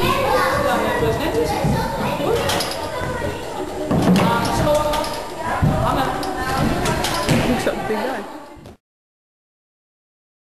Ja, is netjes. Something nice.